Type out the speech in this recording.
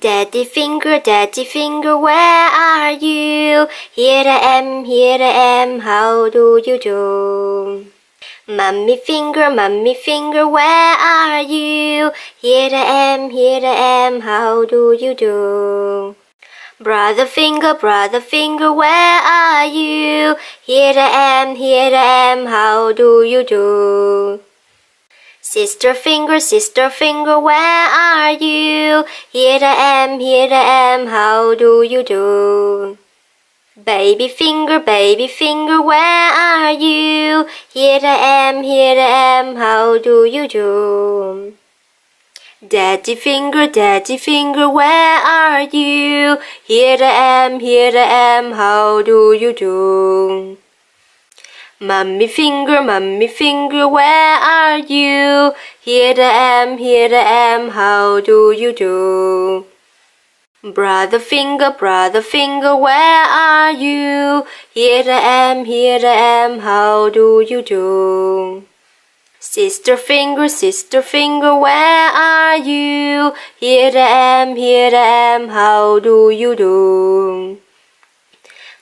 Daddy finger, daddy finger, where are you? Here I am, here I am, how do you do? Mummy finger, mummy finger, where are you? Here I am, here I am, how do you do? Brother finger, brother finger, where are you? Here I am, here I am, how do you do? Sister finger, sister finger, where are you? Here I am, here I am, how do you do? Baby finger, baby finger, where are you? Here I am, here I am, how do you do? Daddy finger, daddy finger, where are you? Here I am, here I am, how do you do? Mummy finger, mummy finger, where are you? Here I am, here I am, how do you do? Brother finger, brother finger, where are you? Here I am, here I am, how do you do? Sister finger, sister finger, where are you? Here I am, here I am, how do you do?